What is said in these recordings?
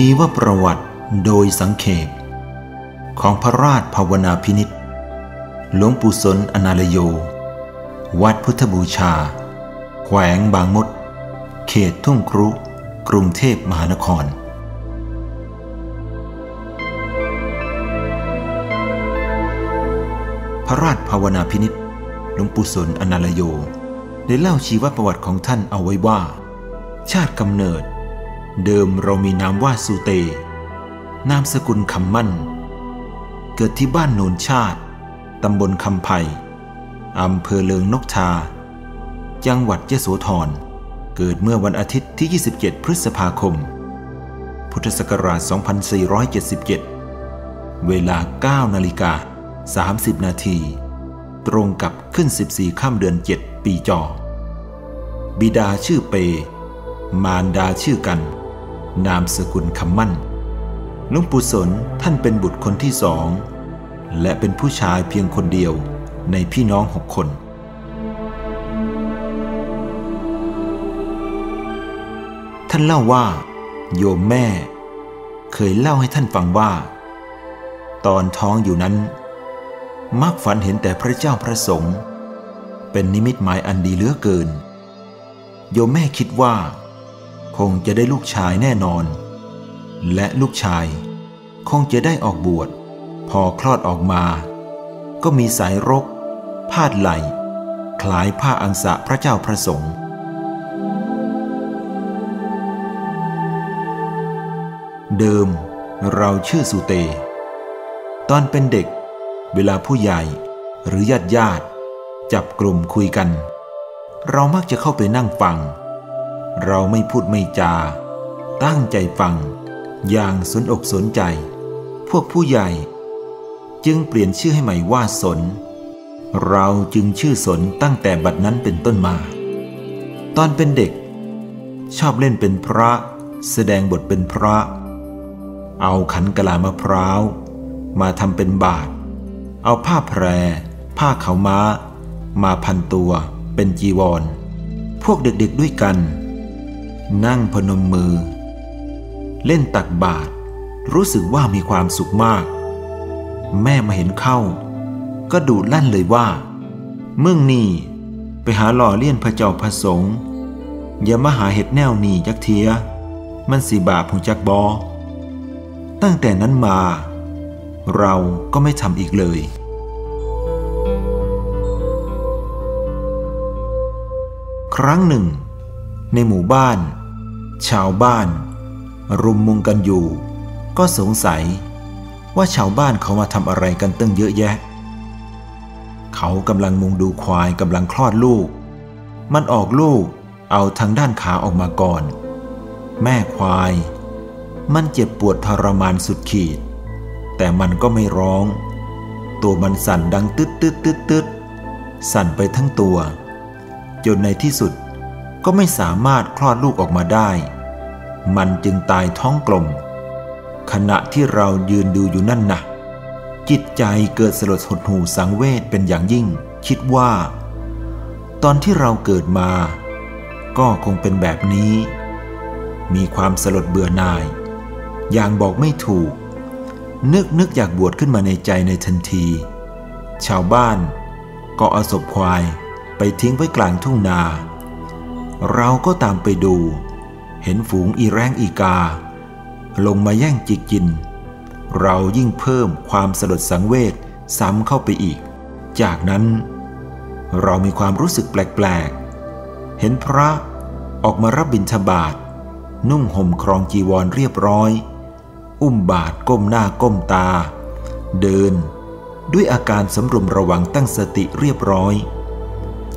ชีวประวัติโดยสังเขปของพระราชภาวนาพินิษหลวงปู่สนอนาลโย วัดพุทธบูชา แขวงบางมด เขตทุ่งครุ กรุงเทพมหานคร พระราชภาวนาพินิษหลวงปู่สนอนาลโย ได้เล่าชีวประวัติของท่านเอาไว้ว่า ชาติกำเนิด เดิมเรามีนามว่าสุเต นามสกุลคำมั่น เกิดที่บ้านโนนชาติ ตำบลคำไผ่อำเภอเลิงนกทา จังหวัดยะโสธร เกิดเมื่อวันอาทิตย์ที่ 27 พฤษภาคม พุทธศักราช 2477 เวลา 9 นาฬิกา 30 นาที ตรงกับขึ้น 14 ข้ามเดือน 7 ปีจอ บิดาชื่อเป มารดาชื่อกัน นามสกุลคำมั่นหลวงปู่สนท่านเป็นบุตรคนที่สอง และเป็นผู้ชายเพียงคนเดียวในพี่น้องหกคน ท่านเล่าว่า โยมแม่ เคยเล่าให้ท่านฟังว่า ตอนท้องอยู่นั้น มักฝันเห็นแต่พระเจ้าพระสงฆ์เป็นนิมิตหมายอันดีเหลือเกิน โยมแม่คิดว่า คงจะได้ลูกชายแน่นอน และลูกชาย คงจะได้ออกบวช พอคลอดออกมา ก็มีสายรก พาดไหลคล้ายผ้าอังสะพระเจ้าพระสงฆ์เดิมเราชื่อสุเต ตอนเป็นเด็ก เวลาผู้ใหญ่หรือญาติญาติจับกลุ่มคุยกัน เรามักจะเข้าไปนั่งฟัง เราไม่พูดไม่จา ตั้งใจฟัง อย่างสนอกสนใจ พวกผู้ใหญ่ จึงเปลี่ยนชื่อให้ใหม่ว่าสน เราจึงชื่อสนตั้งแต่บัดนั้นเป็นต้นมา ตอนเป็นเด็ก ชอบเล่นเป็นพระ แสดงบทเป็นพระ เอาขันกะลามะพร้าว มาทำเป็นบาท เอาผ้าแพร ผ้าเขาม้า มาพันตัวเป็นจีวร พวกเด็กๆด้วยกัน นั่งพนมมือ เล่นตักบาตรรู้สึกว่ามีความสุขมาก แม่มาเห็นเข้า ก็ดูลั่นเลยว่ามึงนี่ไปหาหล่อเลี่ยนพระเจ้าพระสงฆ์อย่ามาหาเห็ดแนวนี่จักเทีย มันสีบาปหูจักบอ ตั้งแต่นั้นมา เราก็ไม่ทำอีกเลยครั้งหนึ่ง ในหมู่บ้าน ชาวบ้าน รุมมุงกันอยู่ ก็สงสัยว่าชาวบ้านเขามาทำอะไรกันตั้งเยอะแยะ เขากำลังมุงดูควายกำลังคลอดลูก มันออกลูกเอาทางด้านขาออกมาก่อน แม่ควาย มันเจ็บปวดทรมานสุดขีด แต่มันก็ไม่ร้อง ตัวมันสั่นดังตึ๊ดตึ๊ดตึ๊ดตึ๊ดสั่นไปทั้งตัว จนในที่สุด ก็ไม่สามารถคลอดลูกออกมาได้ มันจึงตายท้องกลม ขณะที่เรายืนดูอยู่นั่นนะจิตใจเกิดสลดหดหูสังเวชเป็นอย่างยิ่ง คิดว่า ตอนที่เราเกิดมา ก็คงเป็นแบบนี้ มีความสลดเบื่อหน่าย อย่างบอกไม่ถูก นึกนึกอยากบวชขึ้นมาในใจในทันที ชาวบ้านก็เอาศพควายไปทิ้งไว้กลางทุ่งนา เราก็ตามไปดู เห็นฝูงอีแรงอีกา ลงมาแย่งจิกกิน เรายิ่งเพิ่มความสลดสังเวชซ้ำเข้าไปอีก จากนั้น เรามีความรู้สึกแปลกๆ เห็นพระออกมารับบิณฑบาตนุ่งห่มครองจีวรเรียบร้อย อุ้มบาทก้มหน้าก้มตา เดิน ด้วยอาการสำรวมระวังตั้งสติเรียบร้อย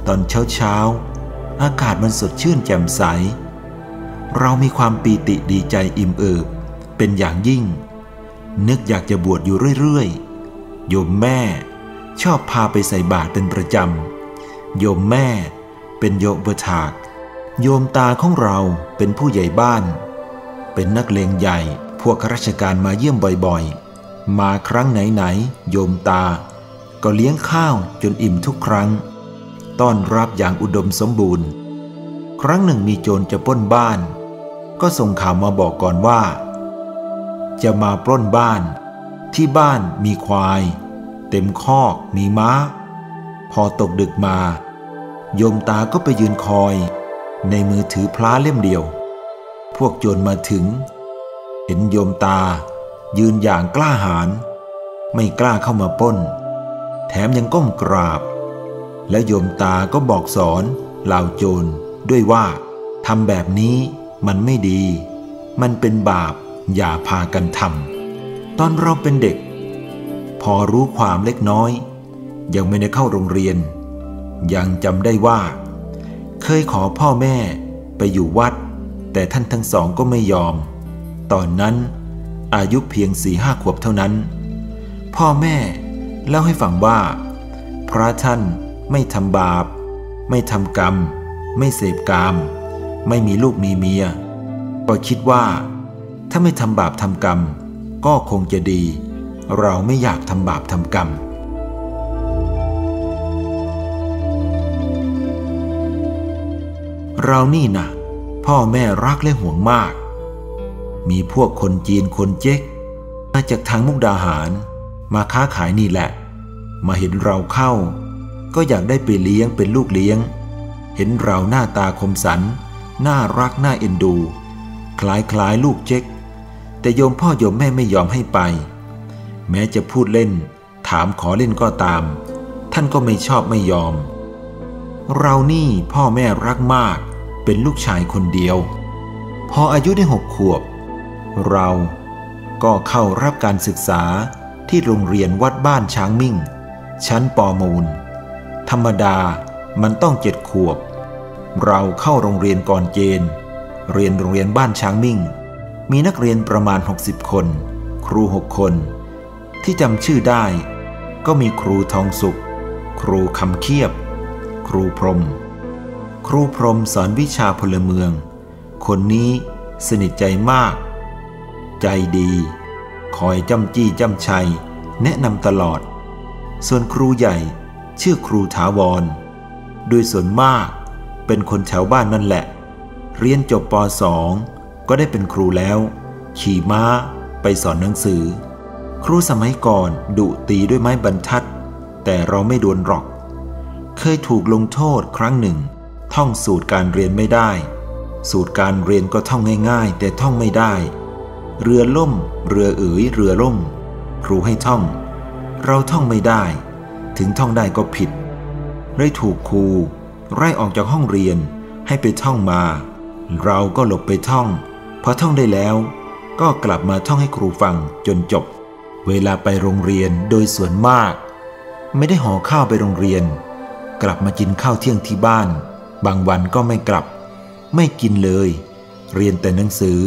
ตอนเช้าเช้า อากาศมันสดชื่นแจ่มใส เรามีความปีติดีใจอิ่มเอิบ เป็นอย่างยิ่ง นึกอยากจะบวชอยู่เรื่อยๆ โยมแม่ชอบพาไปใส่บาตรเป็นประจำ โยมแม่เป็นโยมประถาก โยมตาของเราเป็นผู้ใหญ่บ้าน เป็นนักเลงใหญ่ พวกข้าราชการมาเยี่ยมบ่อยๆ มาครั้งไหนๆ โยมตา ก็เลี้ยงข้าวจนอิ่มทุกครั้ง ต้อนรับอย่างอุดมสมบูรณ์ ครั้งหนึ่งมีโจรจะปล้นบ้าน ก็ส่งข่าวมาบอกก่อนว่า จะมาปล้นบ้าน ที่บ้านมีควาย เต็มคอกมีม้า พอตกดึกมา โยมตาก็ไปยืนคอย ในมือถือพล้าเล่มเดียว พวกโจรมาถึง เห็นโยมตา ยืนอย่างกล้าหาญไม่กล้าเข้ามาป้น แถมยังก้มกราบ และโยมตาก็บอกสอนเหล่าโจรด้วยว่าทำแบบนี้มันไม่ดี มันเป็นบาปอย่าพากันทำตอนเราเป็นเด็ก พอรู้ความเล็กน้อย ยังไม่ได้เข้าโรงเรียน ยังจำได้ว่า เคยขอพ่อแม่ไปอยู่วัด แต่ท่านทั้งสองก็ไม่ยอม ตอนนั้นอายุเพียงสี่ห้าขวบเท่านั้น พ่อแม่เล่าให้ฟังว่า พระท่าน ไม่ทำบาป ไม่ทำกรรม ไม่เสพกาม ไม่มีลูกมีเมีย ก็คิดว่า ถ้าไม่ทำบาปทำกรรม ก็คงจะดี เราไม่อยากทำบาปทำกรรม เรานี่นะพ่อแม่รักและห่วงมาก มีพวกคนจีนคนเจ๊กมาจากทางมุกดาหาร มาค้าขายนี่แหละ มาเห็นเราเข้า ก็อยากได้ไปเลี้ยงเป็นลูกเลี้ยง เห็นเราหน้าตาคมสัน น่ารักน่าเอ็นดู คล้ายคล้ายลูกเจ๊ก แต่โยมพ่อโยมแม่ไม่ยอมให้ไป แม้จะพูดเล่น ถามขอเล่นก็ตาม ท่านก็ไม่ชอบไม่ยอม เรานี่พ่อแม่รักมาก เป็นลูกชายคนเดียว พออายุได้หกขวบ เราก็เข้ารับการศึกษาที่โรงเรียนวัดบ้านช้างมิ่ง ชั้นปมูล ธรรมดามันต้องเจ็ดขวบ เราเข้าโรงเรียนก่อนเกณฑ์เรียนโรงเรียนบ้านช้างมิ่ง มีนักเรียนประมาณ 60 คน ครูหกคน ที่จำชื่อได้ ก็มีครูทองสุข ครูคำเคียบ ครูพรม ครูพรมสอนวิชาพลเมือง คนนี้สนิทใจมาก ใจดี คอยจำจี้จำชัย แนะนำตลอด ส่วนครูใหญ่ ชื่อครูถาวร โดยส่วนมากเป็นคนแถวบ้านนั่นแหละ เรียนจบป .2 ก็ได้เป็นครูแล้ว ขี่ม้าไปสอนหนังสือ ครูสมัยก่อนดุตีด้วยไม้บรรทัด แต่เราไม่โดนหรอก เคยถูกลงโทษครั้งหนึ่ง ท่องสูตรการเรียนไม่ได้ สูตรการเรียนก็ท่องง่าย ๆ แต่ท่องไม่ได้ เรือล่ม เรือเอ๋ยเรือล่ม ครูให้ท่อง เราท่องไม่ได้ ถึงท่องได้ก็ผิดเลยถูกครูไล่ออกจากห้องเรียนให้ไปท่องมา เราก็หลบไปท่อง พอท่องได้แล้วก็กลับมาท่องให้ครูฟังจนจบ เวลาไปโรงเรียนโดยส่วนมาก ไม่ได้ห่อข้าวไปโรงเรียน กลับมากินข้าวเที่ยงที่บ้าน บางวันก็ไม่กลับ ไม่กินเลย เรียนแต่หนังสือ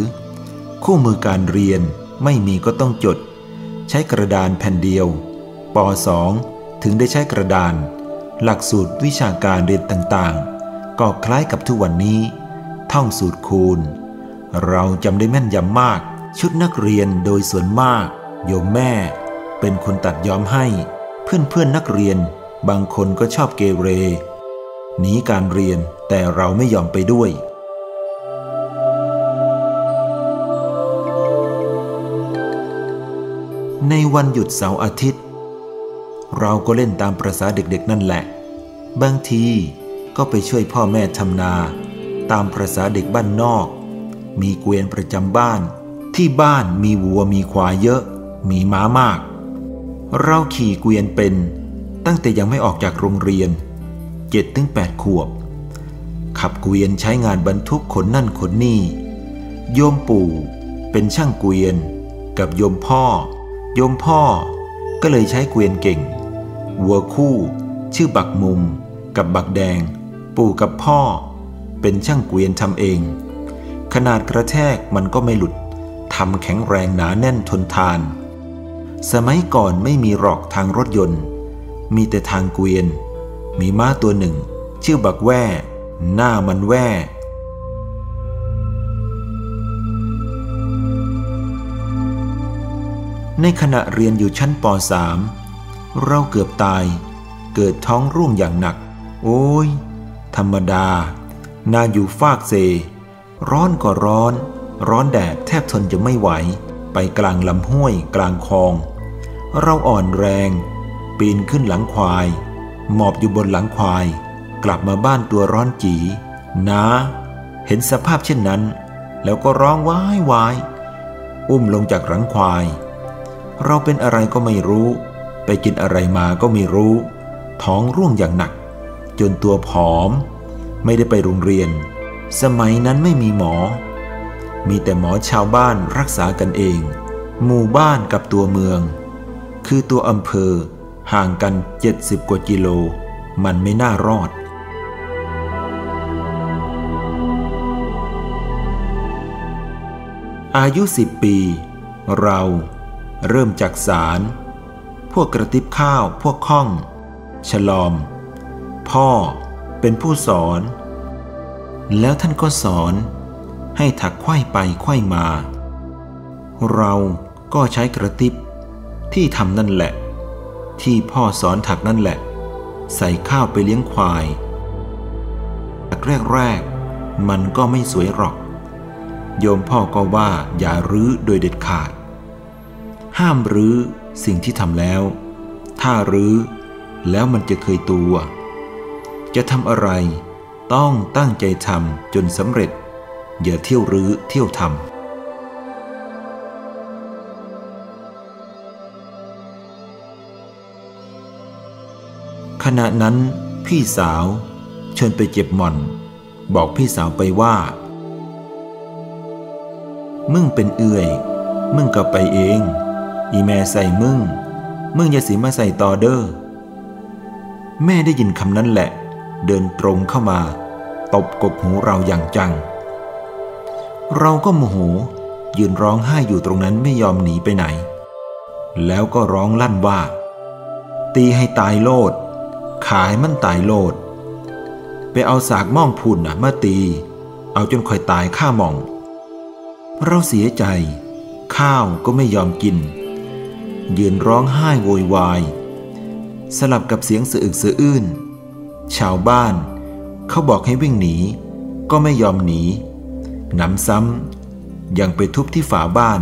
คู่มือการเรียนไม่มีก็ต้องจด ใช้กระดานแผ่นเดียวป .2 ถึงได้ใช้กระดาน หลักสูตรวิชาการเรียนต่างๆ ก็คล้ายกับทุกวันนี้ ท่องสูตรคูณ เราจำได้แม่นยำมาก ชุดนักเรียนโดยส่วนมาก โยมแม่ เป็นคนตัดย้อมให้ เพื่อนเพื่อนนักเรียนบางคนก็ชอบเกเรหนีการเรียนแต่เราไม่ยอมไปด้วยในวันหยุดเสาร์อาทิตย์ เราก็เล่นตามประษาเด็กๆนั่นแหละ บางทีก็ไปช่วยพ่อแม่ทำนา ตามประษาเด็กบ้านนอก มีเกวียนประจำบ้าน ที่บ้านมีวัวมีควายเยอะ มีม้ามาก เราขี่เกวียนเป็นตั้งแต่ยังไม่ออกจากโรงเรียนเจ็ดถึงแปดขวบ ขับเกวียนใช้งานบรรทุกขนนั่นขนนี่ โยมปู่เป็นช่างเกวียน กับโยมพ่อ โยมพ่อก็เลยใช้เกวียนเก่ง วัวคู่ ชื่อบักมุม กับบักแดง ปู่กับพ่อ เป็นช่างเกวียนทำเอง ขนาดกระแทกมันก็ไม่หลุดทำแข็งแรงหนาแน่นทนทาน สมัยก่อนไม่มีหรอกทางรถยนต์ มีแต่ทางเกวียน มีม้าตัวหนึ่ง ชื่อบักแว่ หน้ามันแว่ในขณะเรียนอยู่ชั้นป .3 เราเกือบตาย เกิดท้องร่วงอย่างหนัก โอ้ย ธรรมดา นาอยู่ฟากเซ ร้อนก็ร้อน ร้อนแดดแทบทนจะไม่ไหว ไปกลางลำห้วยกลางคลอง เราอ่อนแรง ปีนขึ้นหลังควาย หมอบอยู่บนหลังควาย กลับมาบ้านตัวร้อนจีนะเห็นสภาพเช่นนั้น แล้วก็ร้องว้ายวาย อุ้มลงจากหลังควาย เราเป็นอะไรก็ไม่รู้ ไปกินอะไรมาก็ไม่รู้ ท้องร่วงอย่างหนัก จนตัวผอม ไม่ได้ไปโรงเรียน สมัยนั้นไม่มีหมอ มีแต่หมอชาวบ้านรักษากันเอง หมู่บ้านกับตัวเมือง คือตัวอำเภอ ห่างกัน 70 กว่ากิโล มันไม่น่ารอดอายุสิบปี เราเริ่มจากสาร พวกกระติบข้าว พวกข้อง ฉลอม พ่อเป็นผู้สอน แล้วท่านก็สอน ให้ถักไขว้ไปไขว้มา เราก็ใช้กระติบที่ทำนั่นแหละ ที่พ่อสอนถักนั่นแหละ ใส่ข้าวไปเลี้ยงควายถักแรกๆมันก็ไม่สวยหรอก โยมพ่อก็ว่าอย่ารื้อโดยเด็ดขาด ห้ามรื้อ สิ่งที่ทำแล้ว ถ้ารื้อ แล้วมันจะเคยตัว จะทำอะไร ต้องตั้งใจทำจนสำเร็จ อย่าเที่ยวรื้อเที่ยวทำขณะนั้นพี่สาวเชิญไปเจ็บหม่อน บอกพี่สาวไปว่า มึงเป็นเอื่อย มึงก็ไปเอง อีแม่ใส่มึง มึงอย่าสีมาใส่ต่อเด้อ แม่ได้ยินคำนั้นแหละ เดินตรงเข้ามา ตบกบหูเราอย่างจัง เราก็โมโห ยืนร้องไห้อยู่ตรงนั้นไม่ยอมหนีไปไหน แล้วก็ร้องลั่นว่า ตีให้ตายโลด ขายมันตายโลด ไปเอาสากม่องพุ่นนะมาตี เอาจนค่อยตายข้ามอง เราเสียใจข้าวก็ไม่ยอมกิน ยืนร้องไห้โวยวาย สลับกับเสียงสะอึกสะอื้น ชาวบ้าน เขาบอกให้วิ่งหนี ก็ไม่ยอมหนีหนำซ้ำยังไปทุบที่ฝาบ้าน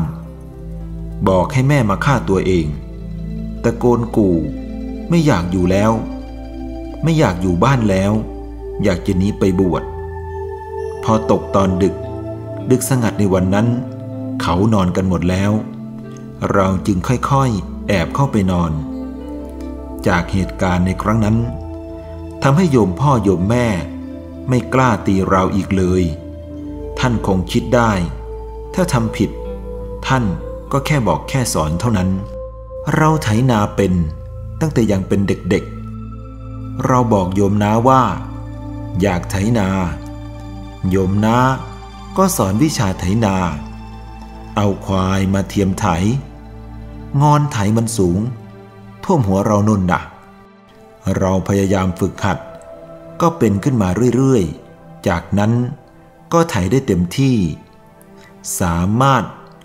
บอกให้แม่มาฆ่าตัวเอง ตะโกนกู่ ไม่อยากอยู่แล้ว ไม่อยากอยู่บ้านแล้ว อยากจะหนีไปบวช พอตกตอนดึก ดึกสงัดในวันนั้น เขานอนกันหมดแล้ว เราจึงค่อยๆ แอบเข้าไปนอน จากเหตุการณ์ในครั้งนั้นทำให้โยมพ่อโยมแม่ ไม่กล้าตีเราอีกเลย ท่านคงคิดได้ ถ้าทำผิด ท่านก็แค่บอกแค่สอนเท่านั้น เราไถนาเป็นตั้งแต่ยังเป็นเด็กๆ เราบอกโยมน้าว่า อยากไถนา โยมน้าก็สอนวิชาไถนา เอาควายมาเทียมไถ งอนไถมันสูง ท่วมหัวเรานุ่นนะเราพยายามฝึกหัด ก็เป็นขึ้นมาเรื่อยๆ จากนั้นก็ไถได้เต็มที่ สามารถ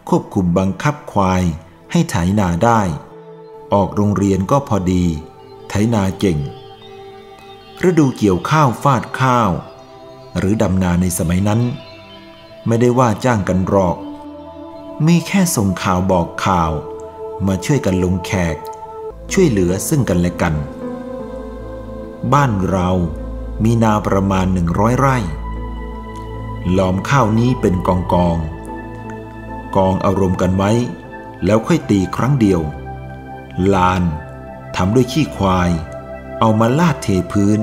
ควบคุมบังคับควายให้ไถนาได้ ออกโรงเรียนก็พอดี ไถนาเก่ง ฤดูเกี่ยวข้าวฟาดข้าว หรือดำนาในสมัยนั้น ไม่ได้ว่าจ้างกันหรอก มีแค่ส่งข่าวบอกข่าว มาช่วยกันลงแขก ช่วยเหลือซึ่งกันและกัน บ้านเรามีนาประมาณหนึ่งร้อยไร่หลอมข้าวนี้เป็นกองกอง กองอารมณ์กันไว้ แล้วค่อยตีครั้งเดียว ลานทำด้วยขี้ควาย เอามาลาดเทพื้น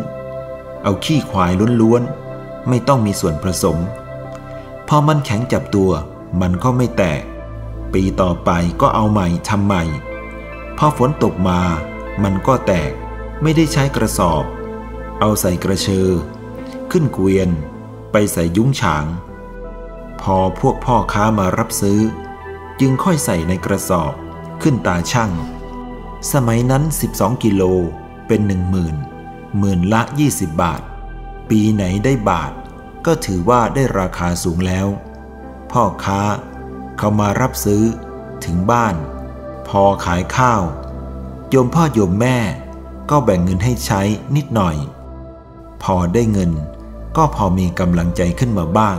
เอาขี้ควายล้วนๆ ไม่ต้องมีส่วนผสม พอมันแข็งจับตัวมันก็ไม่แตก ปีต่อไปก็เอาใหม่ทำใหม่ พอฝนตกมา มันก็แตก ไม่ได้ใช้กระสอบ เอาใส่กระเชอ ขึ้นเกวียน ไปใส่ยุ้งฉาง พอพวกพ่อค้ามารับซื้อ จึงค่อยใส่ในกระสอบ ขึ้นตาช่าง สมัยนั้น 12 กิโลเป็นหนึ่งหมื่นหมื่นละ 20 บาท ปีไหนได้บาท ก็ถือว่าได้ราคาสูงแล้ว พ่อค้า เขามารับซื้อ ถึงบ้าน พอขายข้าว โยมพ่อโยมแม่ก็แบ่งเงินให้ใช้นิดหน่อย พอได้เงินก็พอมีกำลังใจขึ้นมาบ้าง